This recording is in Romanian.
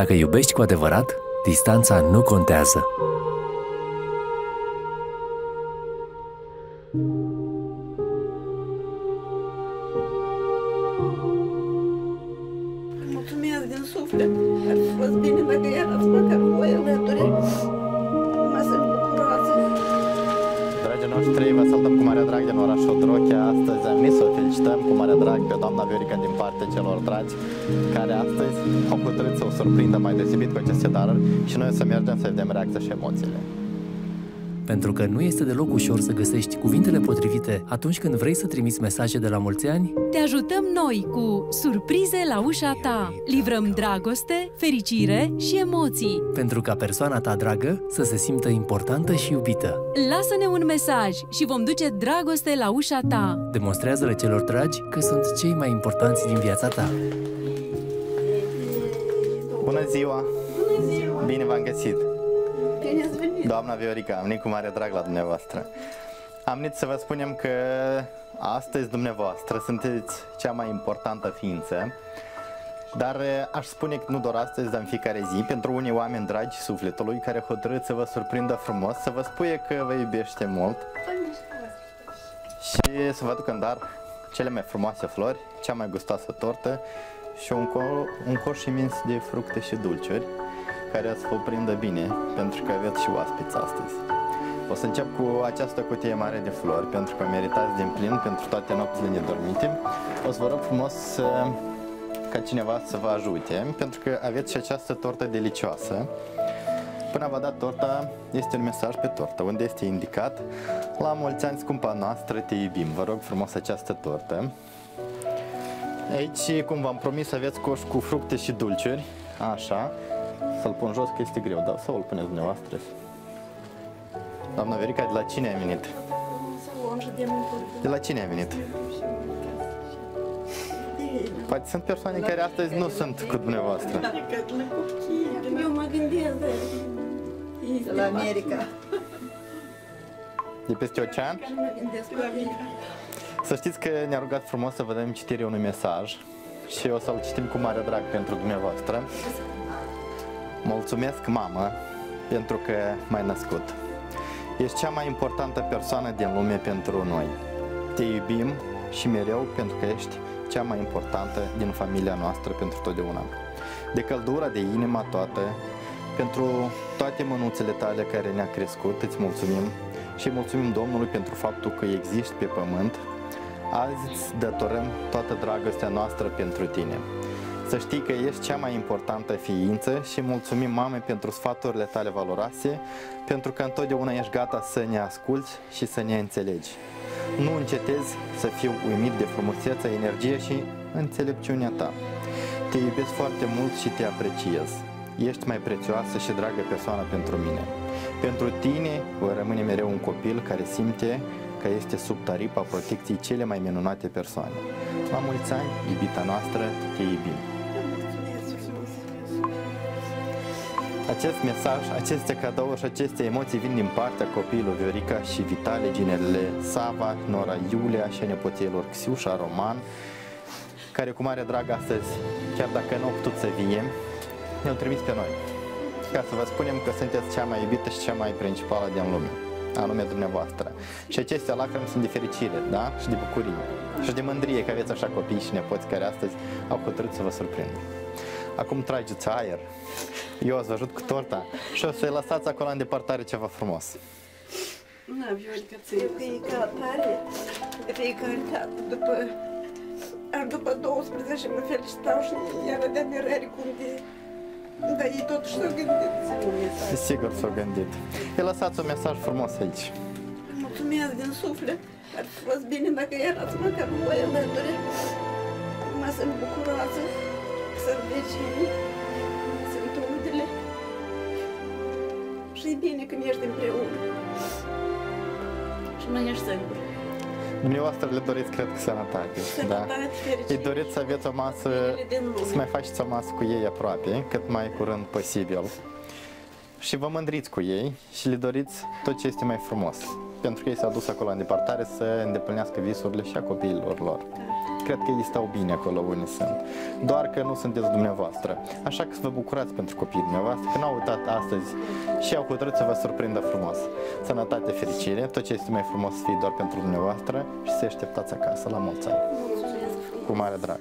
Dacă iubești cu adevărat, distanța nu contează. Mulțumesc din suflet. Ar fi fost bine dacă erați măcar voi alături. Mă sunt bucuroasă. Dragii noștri, vă salutăm cu mare drag din orașul Odrochia. Astăzi am venit să o felicităm cu mare drag pe doamna Viorica din partea celor dragi, care astăzi au hotărât să o surprindă mai deosebit cu aceste daruri și noi o să mergem să vedem reacția și emoțiile. Pentru că nu este deloc ușor să găsești cuvintele potrivite atunci când vrei să trimiți mesaje de la mulți ani, Te ajutăm noi cu surprize la ușa ta. Livrăm dragoste, fericire și emoții. pentru ca persoana ta dragă să se simtă importantă și iubită. Lasă-ne un mesaj și vom duce dragoste la ușa ta. Demonstrează-le celor dragi că sunt cei mai importanți din viața ta. Bună ziua! Bună ziua! Bine v-am găsit! Bine ați venit! Doamna Viorica, am venit cu mare drag la dumneavoastră. Am venit să vă spunem că astăzi dumneavoastră sunteți cea mai importantă ființă, dar eh, aș spune că nu doar astăzi, dar în fiecare zi, pentru unii oameni dragi sufletului care hotărât să vă surprindă frumos, să vă spune că vă iubește mult și să vă aducă în dar cele mai frumoase flori, cea mai gustoasă tortă și un, co- un coș imens de fructe și dulciuri care să vă prindă bine, pentru că aveți și oaspeți astăzi. O să încep cu această cutie mare de flori, pentru că meritați din plin pentru toate nopțile nedormite. O să vă rog frumos să, ca cineva să vă ajute, pentru că aveți și această tortă delicioasă. Până v-a dat torta, este un mesaj pe tortă, unde este indicat La mulți ani, scumpa noastră, te iubim. Vă rog frumos această tortă. Aici, cum v-am promis, aveți coș cu fructe și dulciuri. Așa. Să-l pun jos, că este greu, dar să o puneți dumneavoastră. Doamna Verica, de la cine ai venit? Să luăm și de mult. De la cine ai venit? Poate sunt persoane care astăzi nu sunt cu dumneavoastră. Eu mă gândesc de... De la America. De peste ocean? Mă gândesc la America. Să știți că ne-a rugat frumos să vă dăm citirea unui mesaj și o să-l citim cu mare drag pentru dumneavoastră. Mulțumesc, mamă, pentru că m-ai născut. Ești cea mai importantă persoană din lume pentru noi. Te iubim și mereu pentru că ești cea mai importantă din familia noastră pentru totdeauna. De căldura de inima toată, pentru toate mânuțele tale care ne-a crescut, îți mulțumim și mulțumim Domnului pentru faptul că existi pe pământ. Azi îți datorăm toată dragostea noastră pentru tine. Să știi că ești cea mai importantă ființă și mulțumim mame pentru sfaturile tale valoroase, pentru că întotdeauna ești gata să ne asculți și să ne înțelegi. Nu încetezi să fiu uimit de frumusețea, energie și înțelepciunea ta. Te iubesc foarte mult și te apreciez. Ești mai prețioasă și dragă persoană pentru mine. Pentru tine voi rămâne mereu un copil care simte că este sub taripa protecției cele mai minunate persoane. La mulți ani, iubita noastră, te iubim. Acest mesaj, aceste cadouri și aceste emoții vin din partea copiilor Viorica și Vitale, ginerele Sava, Nora Iulia și a nepoților Xiușa, Roman, care cu mare drag astăzi, chiar dacă nu au putut să vie, ne-au trimis pe noi. Ca să vă spunem că sunteți cea mai iubită și cea mai principală din lume, anume dumneavoastră. Și aceste lacrimi sunt de fericire, da? Și de bucurie. Și de mândrie că aveți așa copii și nepoți care astăzi au hotărât să vă surprindă. Acum trageți aer, eu o să vă ajut cu torta și o să-i lăsați acolo în depărtare ceva frumos. Na, Viorica, ți de fiecare tare, de fiecare dată, după, ar după 12 mă felicitau și iar de mirare cum de... Dar ei totuși s-au gândit să un mesaj. Sigur s-au gândit. Îi lăsați un mesaj frumos aici. Mulțumesc din suflet. Ar fi fost bine dacă erați măcar voi alături. Mă sunt bucuroasă. Sunt vecinii. Sunt rudele. Și e bine când ești împreună. Și nu ești singur. Dumneavoastră le doriți, cred că, sănătate. Da. Sănătate, fericire. Îi doriți să aveți o masă, Binele din lume. să mai faceți o masă cu ei aproape, cât mai curând posibil. Și vă mândriți cu ei și le doriți tot ce este mai frumos. Pentru că ei s-au dus acolo în depărtare să îndeplinească visurile și a copiilor lor. Cred că ei stau bine acolo unde sunt. Doar că nu sunteți dumneavoastră. Așa că să vă bucurați pentru copiii dumneavoastră, că n-au uitat astăzi și au hotărât să vă surprindă frumos. Sănătate, fericire, tot ce este mai frumos să fie doar pentru dumneavoastră și să așteptați acasă la mulți ani. Cu mare drag.